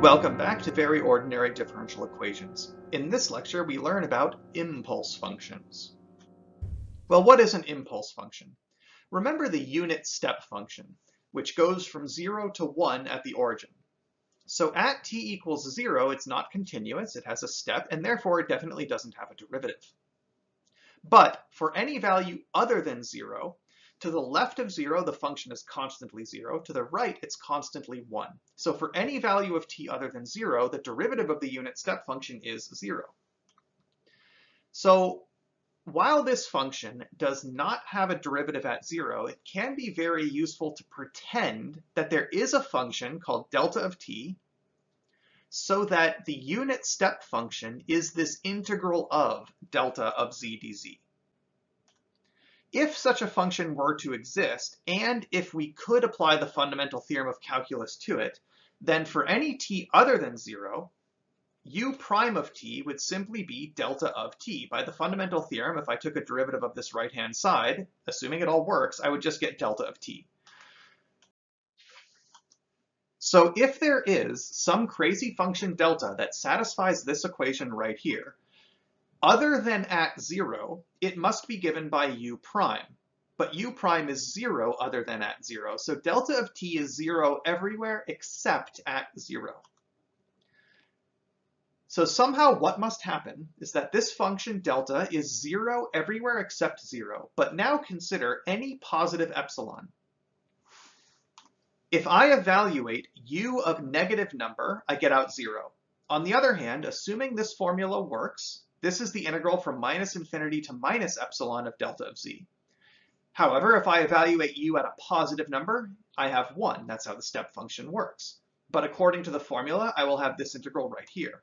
Welcome back to Very Ordinary Differential Equations. In this lecture, we learn about impulse functions. Well, what is an impulse function? Remember the unit step function, which goes from 0 to 1 at the origin. So at t equals 0, it's not continuous, it has a step, and therefore it definitely doesn't have a derivative. But for any value other than 0, to the left of 0, the function is constantly 0. To the right, it's constantly 1. So for any value of t other than 0, the derivative of the unit step function is 0. So while this function does not have a derivative at 0, it can be very useful to pretend that there is a function called delta of t so that the unit step function is this integral of delta of z dz. If such a function were to exist, and if we could apply the fundamental theorem of calculus to it, then for any t other than 0, u prime of t would simply be delta of t. By the fundamental theorem, if I took a derivative of this right-hand side, assuming it all works, I would just get delta of t. So if there is some crazy function delta that satisfies this equation right here, other than at 0, it must be given by u prime. But u prime is 0 other than at 0, so delta of t is 0 everywhere except at 0. So somehow what must happen is that this function delta is 0 everywhere except 0, but now consider any positive epsilon. If I evaluate u of negative number, I get out 0. On the other hand, assuming this formula works, this is the integral from minus infinity to minus epsilon of delta of z. However, if I evaluate u at a positive number, I have 1. That's how the step function works. But according to the formula, I will have this integral right here.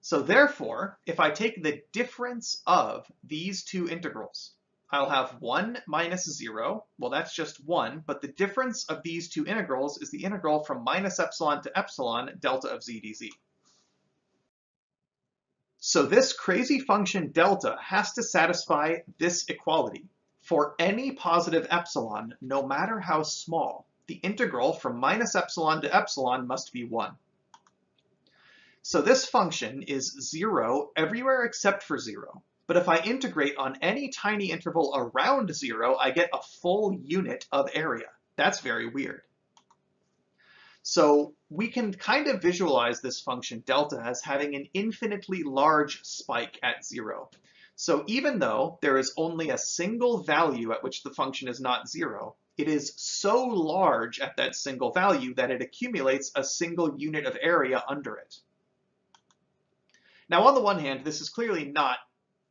So therefore, if I take the difference of these two integrals, I'll have 1 minus 0. Well, that's just 1, but the difference of these two integrals is the integral from minus epsilon to epsilon delta of z dz. So this crazy function delta has to satisfy this equality. For any positive epsilon, no matter how small, the integral from minus epsilon to epsilon must be 1. So this function is 0 everywhere except for 0. But if I integrate on any tiny interval around 0, I get a full unit of area. That's very weird. So we can kind of visualize this function delta as having an infinitely large spike at zero. So even though there is only a single value at which the function is not zero, it is so large at that single value that it accumulates a single unit of area under it. Now on the one hand, this is clearly not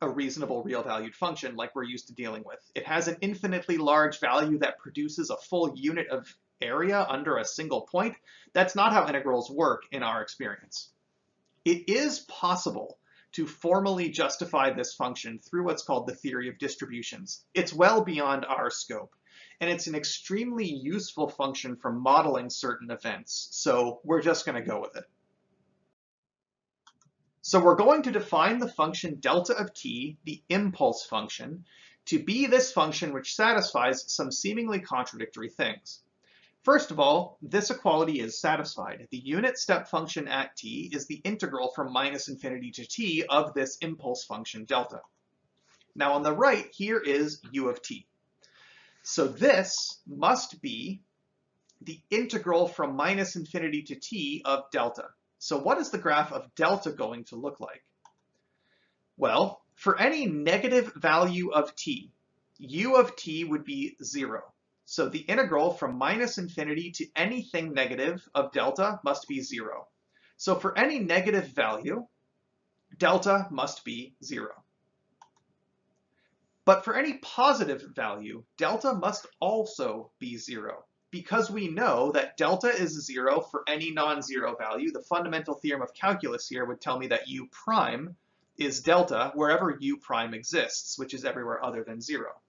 a reasonable real valued function like we're used to dealing with. It has an infinitely large value that produces a full unit of area under a single point. That's not how integrals work in our experience. It is possible to formally justify this function through what's called the theory of distributions. It's well beyond our scope, and it's an extremely useful function for modeling certain events, so we're just going to go with it. So we're going to define the function delta of t, the impulse function, to be this function which satisfies some seemingly contradictory things. First of all, this equality is satisfied. The unit step function at t is the integral from minus infinity to t of this impulse function delta. Now on the right, here is u of t. So this must be the integral from minus infinity to t of delta. So what is the graph of delta going to look like? Well, for any negative value of t, u of t would be 0. So the integral from minus infinity to anything negative of delta must be zero. So for any negative value, delta must be zero. But for any positive value, delta must also be zero. Because we know that delta is zero for any non-zero value, the fundamental theorem of calculus here would tell me that u prime is delta wherever u prime exists, which is everywhere other than zero.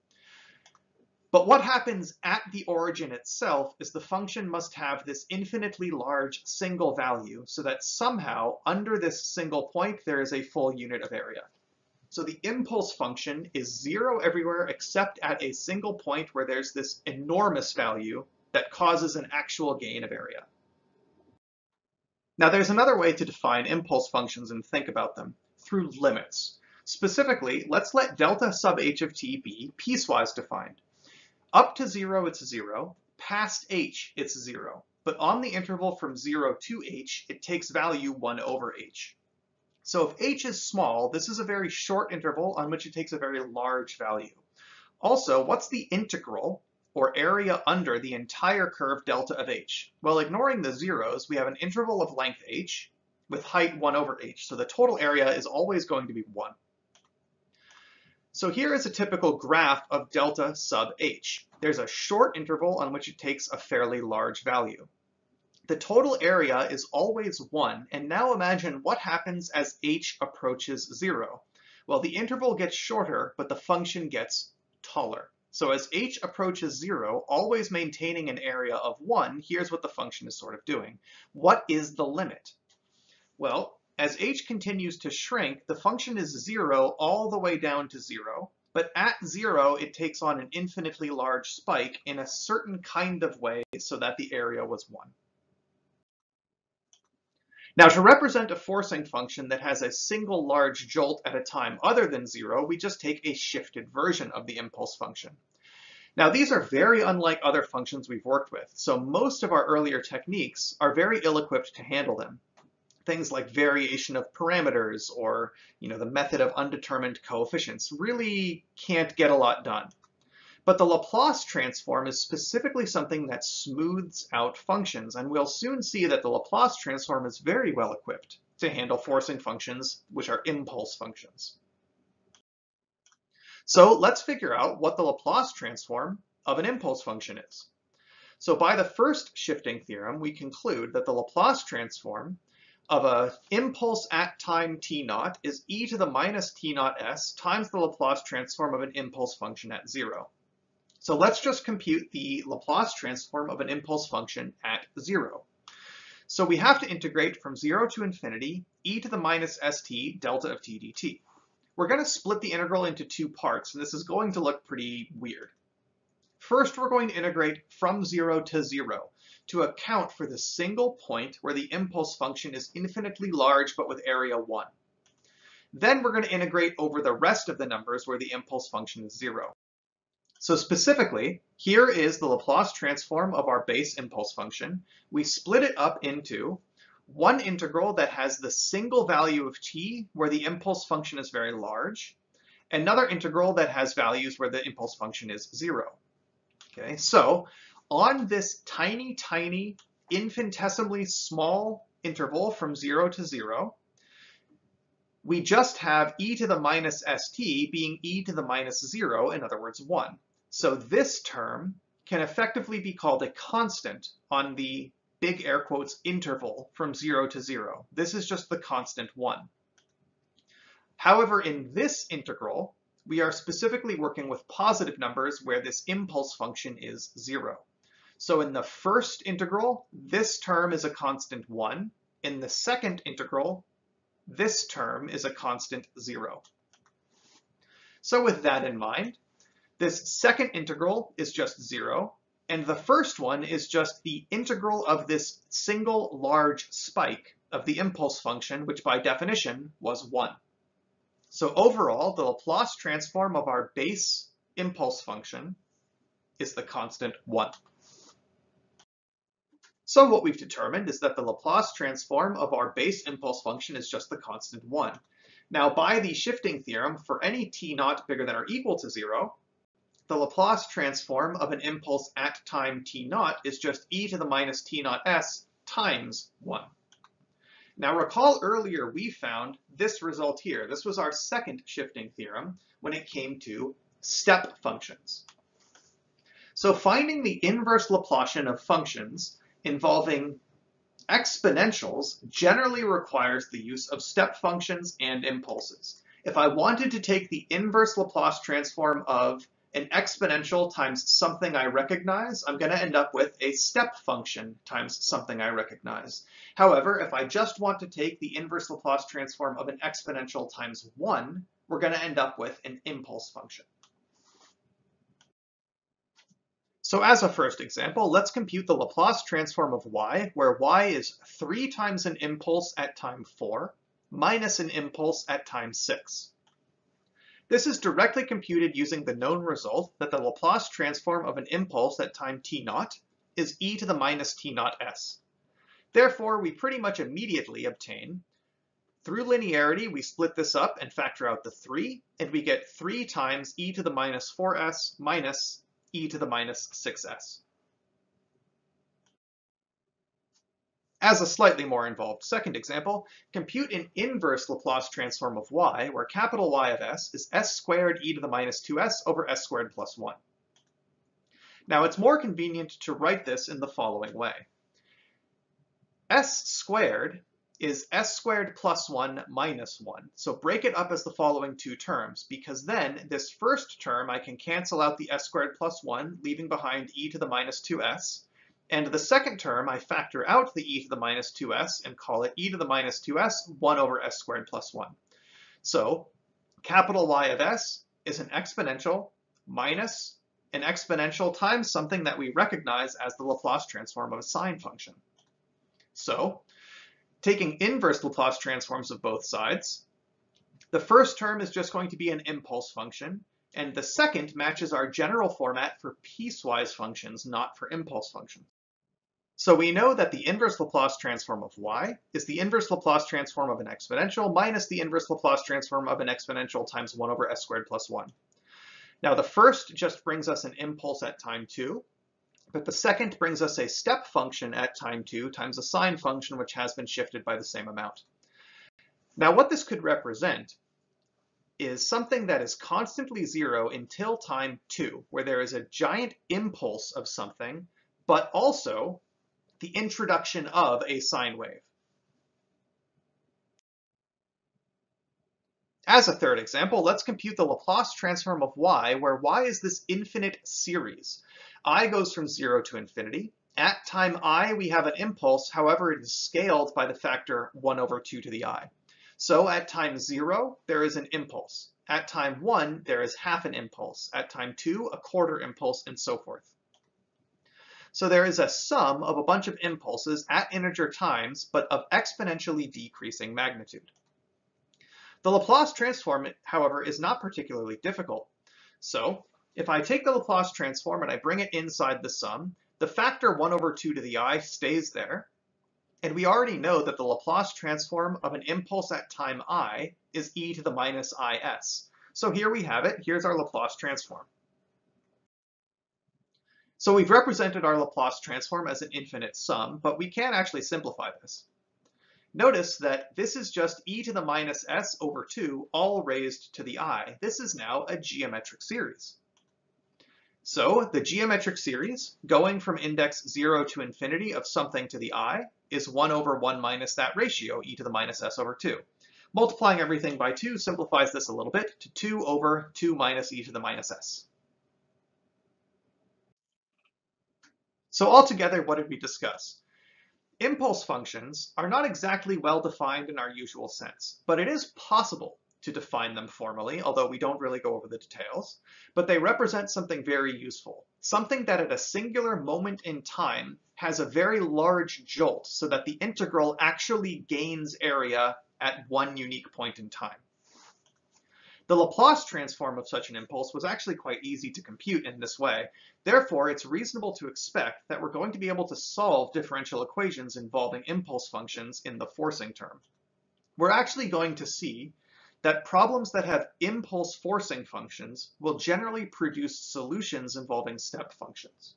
But what happens at the origin itself is the function must have this infinitely large single value so that somehow under this single point there is a full unit of area. So the impulse function is zero everywhere except at a single point where there's this enormous value that causes an actual gain of area. Now there's another way to define impulse functions and think about them, through limits. Specifically, let's let delta sub h of t be piecewise defined. Up to 0, it's 0. Past h, it's 0. But on the interval from 0 to h, it takes value 1 over h. So if h is small, this is a very short interval on which it takes a very large value. Also, what's the integral or area under the entire curve delta of h? Well, ignoring the zeros, we have an interval of length h with height 1 over h. So the total area is always going to be 1. So here is a typical graph of delta sub h. There's a short interval on which it takes a fairly large value. The total area is always 1, and now imagine what happens as h approaches 0. Well, the interval gets shorter, but the function gets taller. So as h approaches 0, always maintaining an area of 1, here's what the function is sort of doing. What is the limit? Well, as h continues to shrink, the function is 0 all the way down to 0, but at 0 it takes on an infinitely large spike in a certain kind of way so that the area was 1. Now to represent a forcing function that has a single large jolt at a time other than zero, we just take a shifted version of the impulse function. Now these are very unlike other functions we've worked with, so most of our earlier techniques are very ill-equipped to handle them. Things like variation of parameters or you know, the method of undetermined coefficients really can't get a lot done. But the Laplace transform is specifically something that smooths out functions, and we'll soon see that the Laplace transform is very well equipped to handle forcing functions, which are impulse functions. So let's figure out what the Laplace transform of an impulse function is. So by the first shifting theorem, we conclude that the Laplace transform of an impulse at time t naught is e to the minus t naught s times the Laplace transform of an impulse function at zero. So let's just compute the Laplace transform of an impulse function at zero. So we have to integrate from zero to infinity e to the minus st delta of t dt. We're going to split the integral into two parts, and this is going to look pretty weird. First, we're going to integrate from zero to zero to account for the single point where the impulse function is infinitely large but with area 1. Then we're going to integrate over the rest of the numbers where the impulse function is 0. So specifically, here is the Laplace transform of our base impulse function. We split it up into one integral that has the single value of t where the impulse function is very large, another integral that has values where the impulse function is zero. Okay, so on this tiny, tiny, infinitesimally small interval from zero to zero, we just have e to the minus st being e to the minus zero, in other words, one. So this term can effectively be called a constant on the big air quotes interval from zero to zero. This is just the constant one. However, in this integral, we are specifically working with positive numbers where this impulse function is zero. So in the first integral, this term is a constant one. In the second integral, this term is a constant zero. So with that in mind, this second integral is just zero, and the first one is just the integral of this single large spike of the impulse function, which by definition was one. So overall, the Laplace transform of our base impulse function is the constant one. So what we've determined is that the Laplace transform of our base impulse function is just the constant one. Now by the shifting theorem, for any t naught bigger than or equal to zero, the Laplace transform of an impulse at time t naught is just e to the minus t naught s times 1. Now recall earlier we found this result here. This was our second shifting theorem when it came to step functions. So finding the inverse Laplacian of functions involving exponentials generally requires the use of step functions and impulses. If I wanted to take the inverse Laplace transform of an exponential times something I recognize, I'm going to end up with a step function times something I recognize. However, if I just want to take the inverse Laplace transform of an exponential times 1, we're going to end up with an impulse function. So as a first example, let's compute the Laplace transform of y, where y is 3 times an impulse at time 4 minus an impulse at time 6. This is directly computed using the known result that the Laplace transform of an impulse at time t naught is e to the minus t naught s. Therefore, we pretty much immediately obtain, through linearity, we split this up and factor out the 3, and we get 3 times e to the minus 4s minus e to the minus 6s. As a slightly more involved second example, compute an inverse Laplace transform of y, where capital Y of s is s squared e to the minus 2s over s squared plus 1. Now it's more convenient to write this in the following way. s squared is s squared plus 1 minus 1. So break it up as the following two terms, because then this first term I can cancel out the s squared plus 1, leaving behind e to the minus 2s. And the second term, I factor out the e to the minus 2s and call it e to the minus 2s, 1 over s squared plus 1. So capital Y of s is an exponential minus an exponential times something that we recognize as the Laplace transform of a sine function. So taking inverse Laplace transforms of both sides. The first term is just going to be an impulse function, and the second matches our general format for piecewise functions, not for impulse functions. So we know that the inverse Laplace transform of y is the inverse Laplace transform of an exponential minus the inverse Laplace transform of an exponential times 1 over s squared plus 1. Now the first just brings us an impulse at time 2, but the second brings us a step function at time 2 times a sine function which has been shifted by the same amount. Now what this could represent is something that is constantly zero until time 2, where there is a giant impulse of something, but also the introduction of a sine wave. As a third example, let's compute the Laplace transform of y, where y is this infinite series i goes from 0 to infinity. At time i, we have an impulse, however, it is scaled by the factor 1 over 2 to the i. So at time 0, there is an impulse. At time 1, there is half an impulse. At time 2, a quarter impulse, and so forth. So there is a sum of a bunch of impulses at integer times, but of exponentially decreasing magnitude. The Laplace transform, however, is not particularly difficult. So if I take the Laplace transform and I bring it inside the sum, the factor 1 over 2 to the i stays there. And we already know that the Laplace transform of an impulse at time i is e to the minus is. So here we have it. Here's our Laplace transform. So we've represented our Laplace transform as an infinite sum, but we can actually simplify this. Notice that this is just e to the minus s over 2, all raised to the i. This is now a geometric series. So the geometric series going from index 0 to infinity of something to the i is 1 over 1 minus that ratio, e to the minus s over 2. Multiplying everything by 2 simplifies this a little bit to 2 over 2 minus e to the minus s. So altogether, what did we discuss? Impulse functions are not exactly well defined in our usual sense, but it is possible to define them formally, although we don't really go over the details, but they represent something very useful, something that at a singular moment in time has a very large jolt so that the integral actually gains area at one unique point in time. The Laplace transform of such an impulse was actually quite easy to compute in this way. Therefore, it's reasonable to expect that we're going to be able to solve differential equations involving impulse functions in the forcing term. We're actually going to see that problems that have impulse forcing functions will generally produce solutions involving step functions.